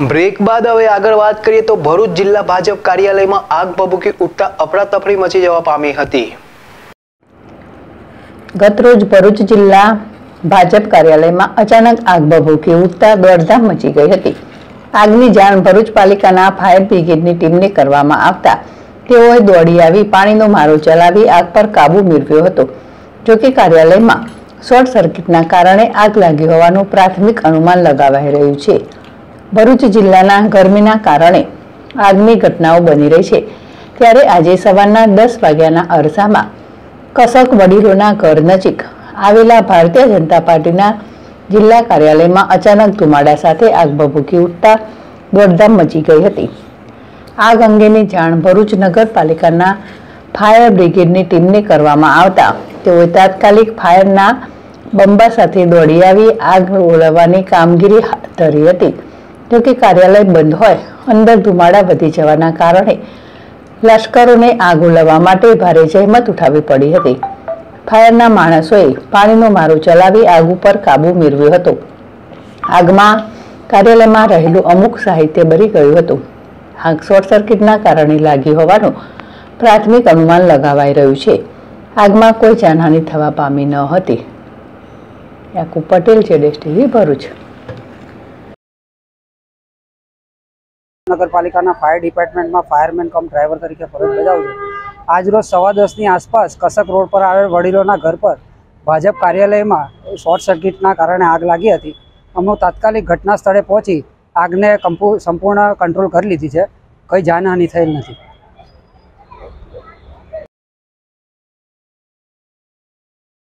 Break બાદ હવે આગળ વાત કરીએ તો ભરૂચ જિલ્લા ભાજપ કાર્યાલયમાં આગ ભભૂકી ઉઠતા અફરાતફરી મચી જવા પામી હતી. ગતરોજ ભરૂચ જિલ્લા ભાજપ કાર્યાલયમાં અચાનક આગ ભભૂકી ઉઠતા દોડધામ મચી ગઈ હતી. આગની જાણ ભરૂચ પાલિકાના ફાયર બ્રિગેડની ટીમને કરવામાં આવતા તેઓએ દોડી આવી પાણીનો મારો ચલાવી આગ પર કાબુ મેળવ્યો હતો. જોકે કાર્યાલયમાં શોર્ટ સર્કિટના કારણે આગ લાગી હોવાનું પ્રાથમિક અનુમાન લગાવાઈ રહ્યું છે. ભરૂચ જિલ્લાના ગરમીના કારણે આગની ઘટનાઓ બની રહી છે. ત્યારે આજે સવારના દસ વાગ્યાના અરસામાં કસક વડીલોના ઘર નજીક આવેલા ભારતીય જનતા પાર્ટીના જિલ્લા કાર્યાલયમાં અચાનક ધુમાડા સાથે આગ ભભૂકી ઉઠતા દોડધામ મચી ગઈ હતી. આગ અંગેની જાણ ભરૂચ નગરપાલિકાના ફાયર બ્રિગેડની ટીમને કરવામાં આવતા તેઓએ તાત્કાલિક ફાયરના બંબા સાથે દોડી આવી, આગ ઓલવવાની કામગીરી હાથ ધરી હતી. જોકે કાર્યાલય બંધ હોય, અંદર ધુમાડા વધી જવાના કારણે લશ્કરોને આગ ઓલવવા માટે ભારે જહેમત ઉઠાવવી પડી હતી. ફાયરના માણસોએ પાણીનો મારો ચલાવી આગ ઉપર કાબુ મેળવ્યો હતો. આગમાં કાર્યાલયમાં રહેલું અમુક સાહિત્ય બળી ગયું હતું. આગ શોર્ટ સર્કિટના કારણે લાગી હોવાનું પ્રાથમિક અનુમાન લગાવાઈ રહ્યું છે. આગમાં કોઈ જાનહાનિ થવા પામી ન હતી. યાકુબ પટેલ છે ડેસ્ટીવી ટીવી ભરૂચ. નગરપાલિકાના ફાયર ડિપાર્ટમેન્ટમાં ફાયરમેન કમ ડ્રાઈવર તરીકે ફરજ બજાવું છું. આજરોજ સવા દસની આસપાસ કસક રોડ પર આવેલ વડીલોના ઘર પર ભાજપ કાર્યાલયમાં શોર્ટ સર્કિટના કારણે આગ લાગી હતી. અમે તાત્કાલિક ઘટના સ્થળે પહોંચી આગને સંપૂર્ણ કંટ્રોલ કરી લીધી છે. કંઈ જાનહાનિ થયેલ નથી.